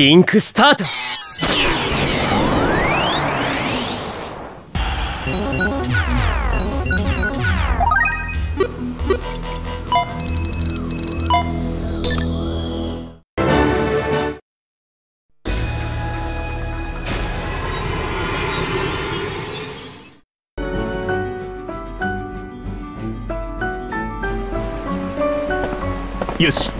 リンクスタート。よし。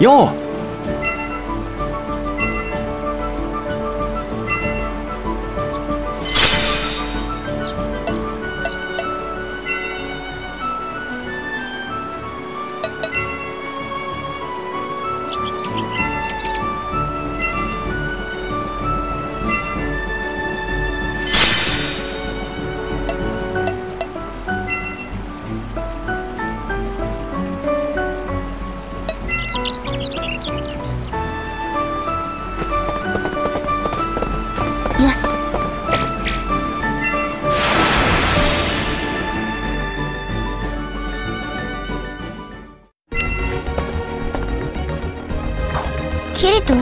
よキリト？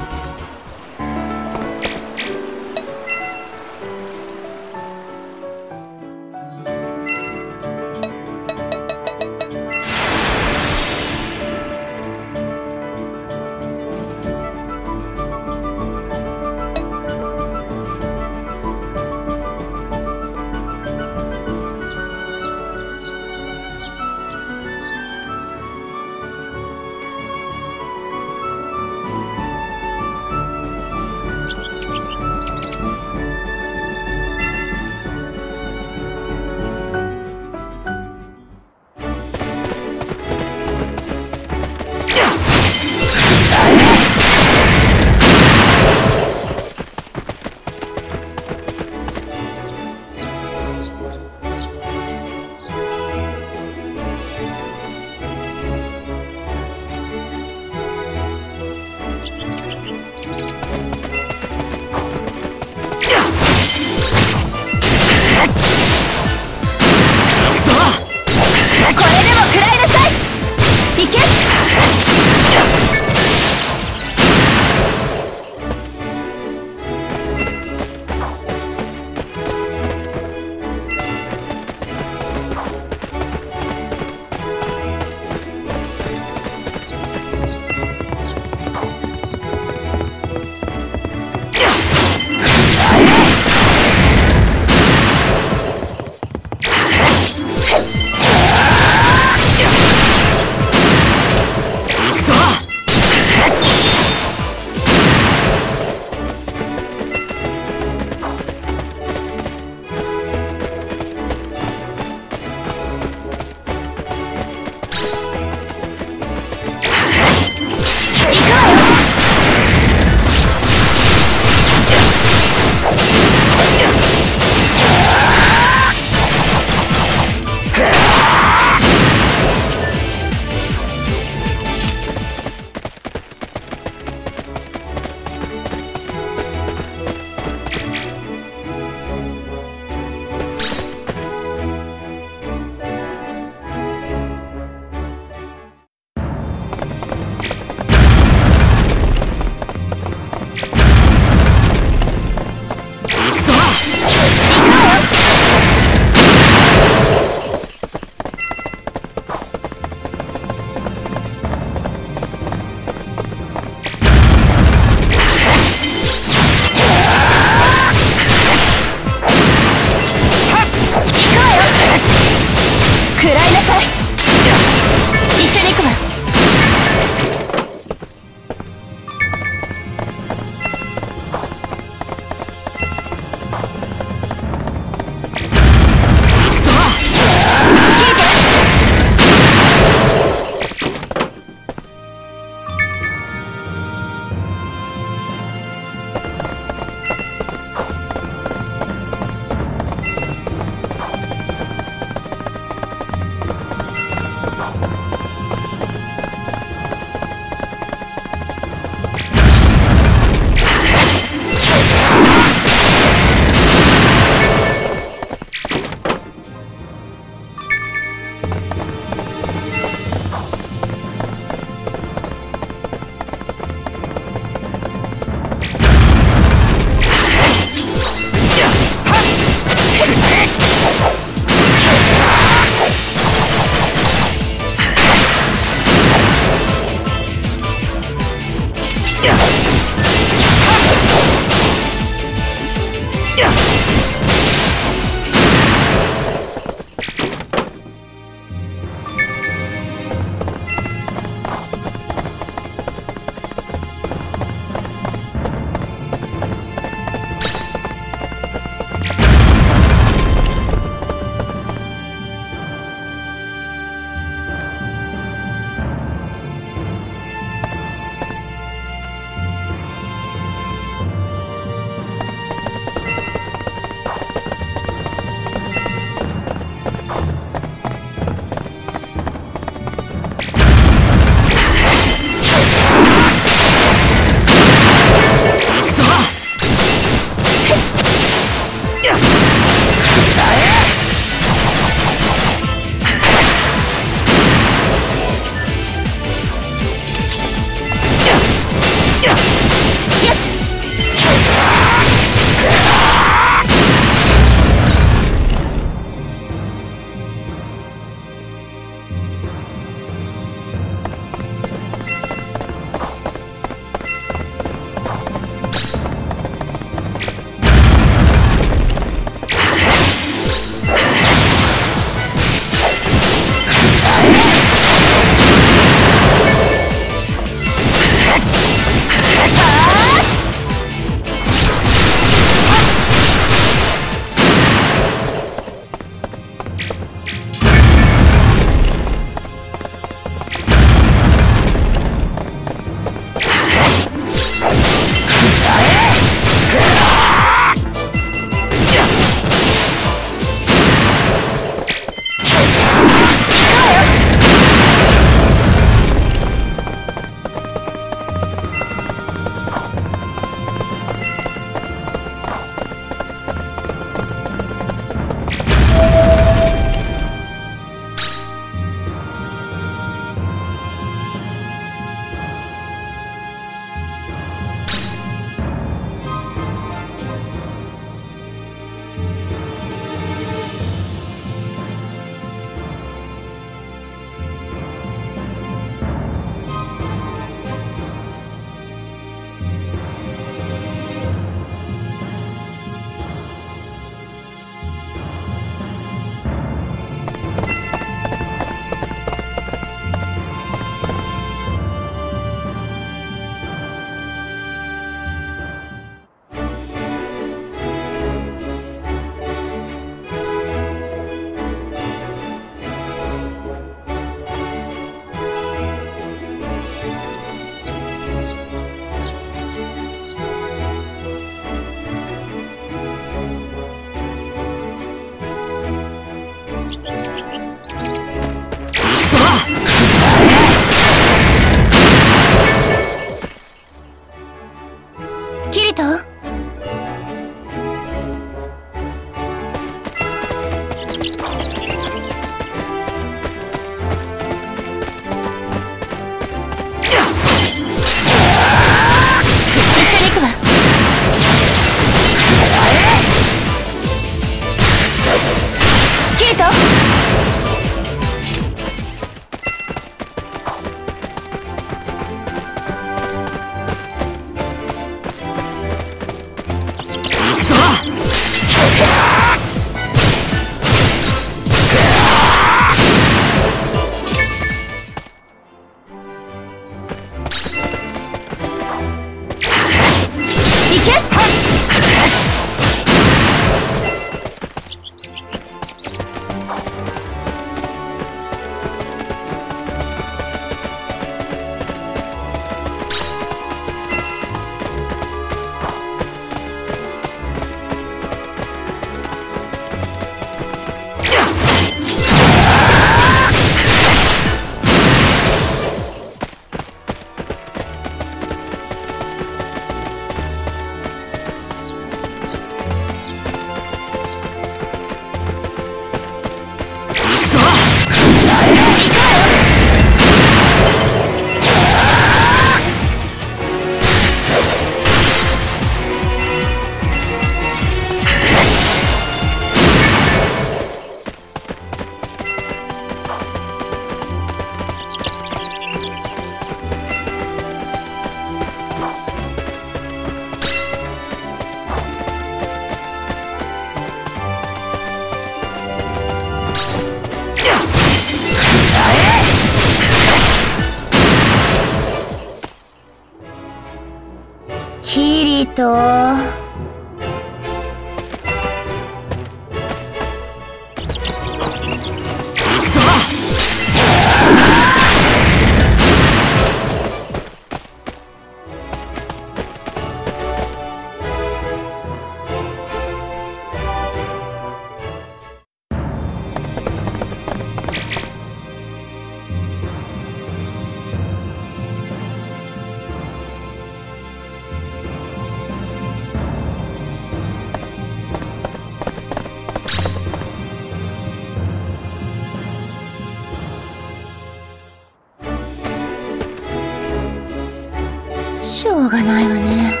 しょうがないわね。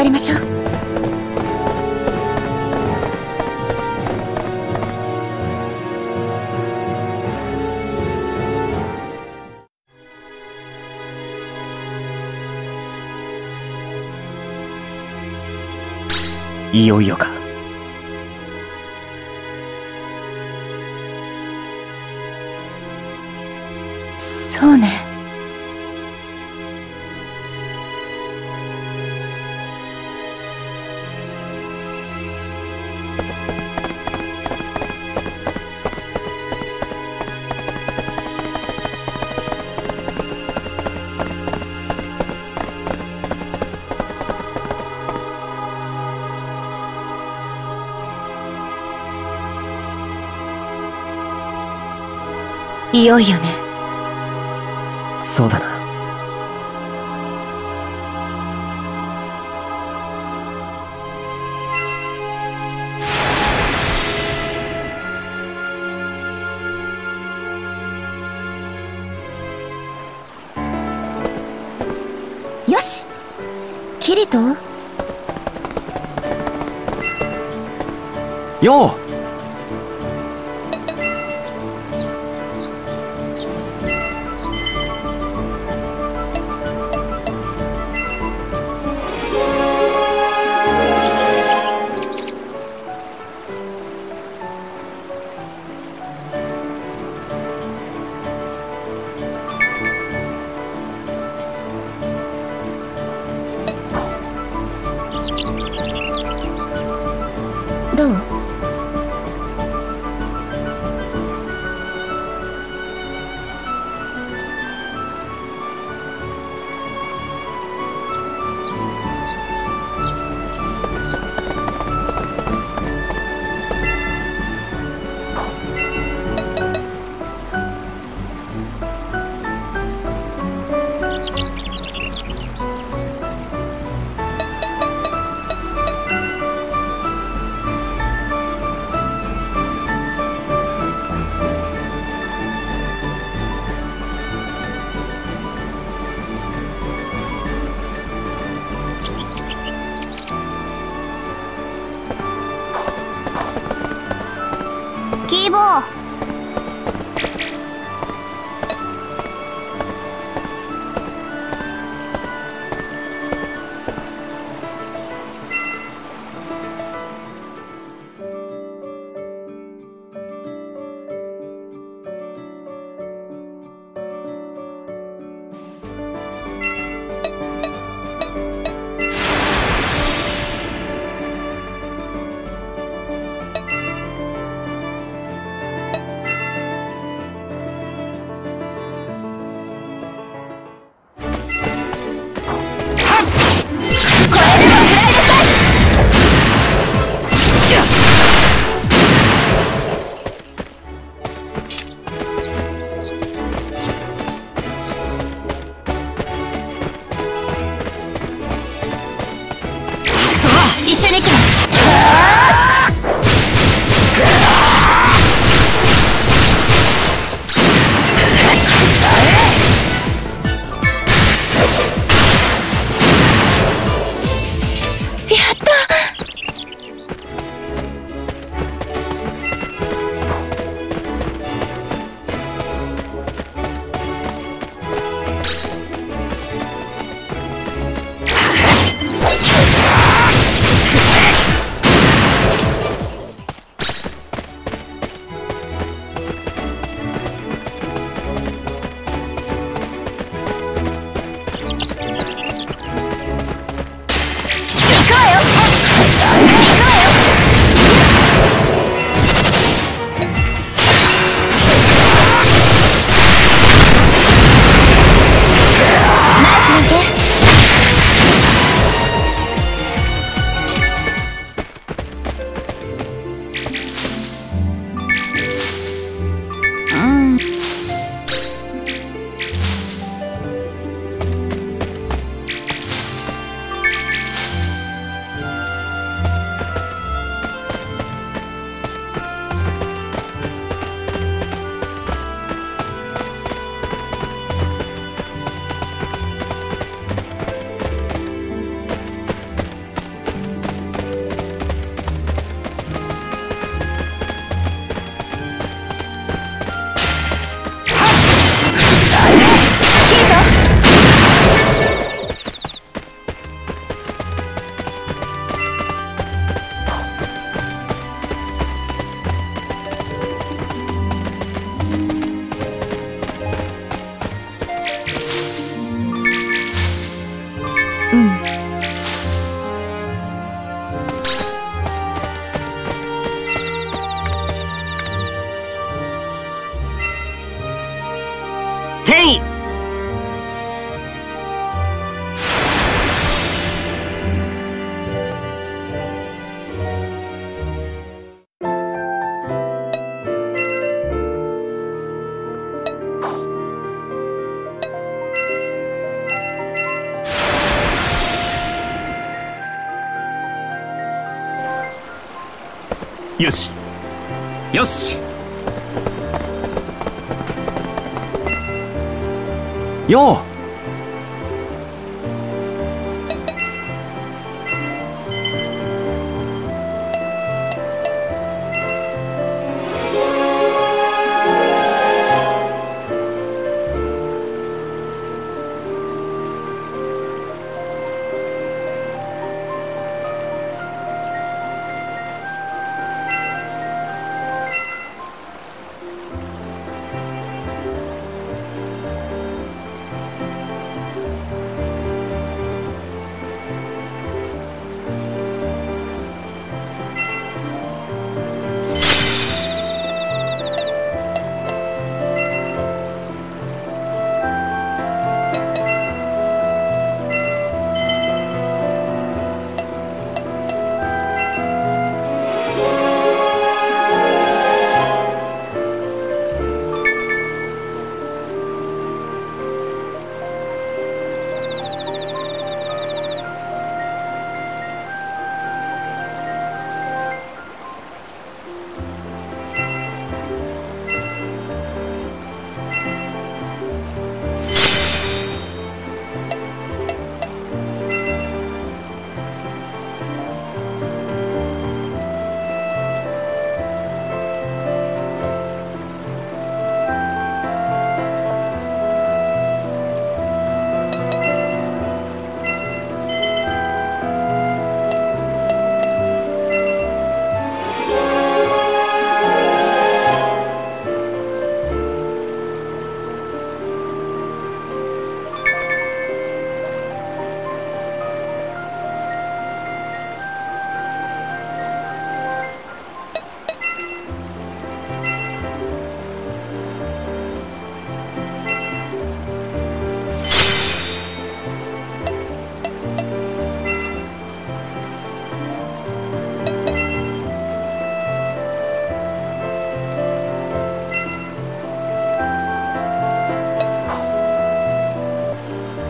張りましょう。いよいよか。いよいよね。そうだな。よし！キリト？ようキーよ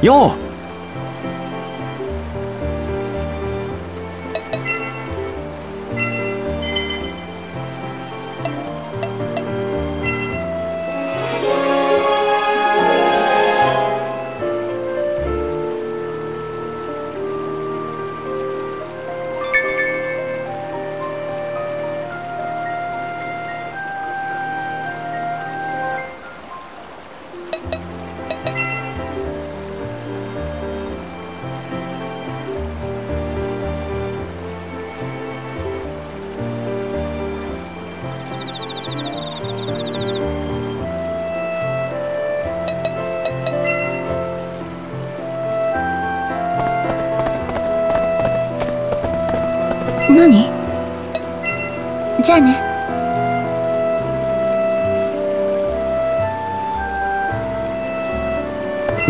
よ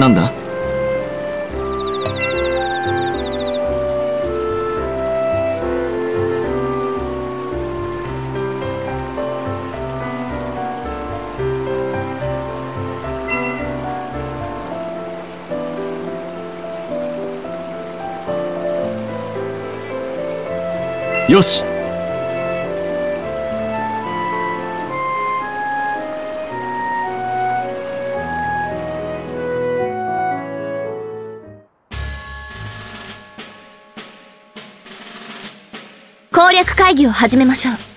なんだ？よし。会議を始めましょう。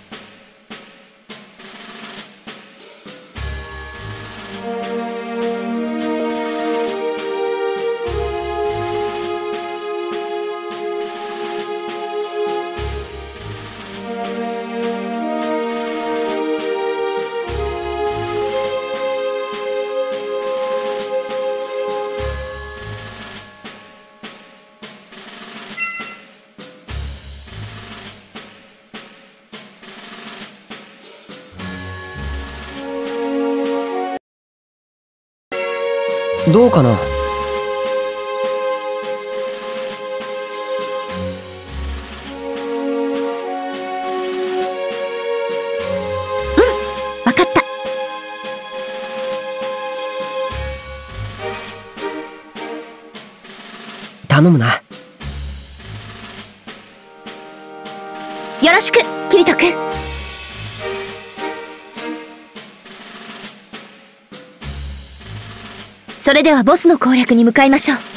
どうかな？それではボスの攻略に向かいましょう。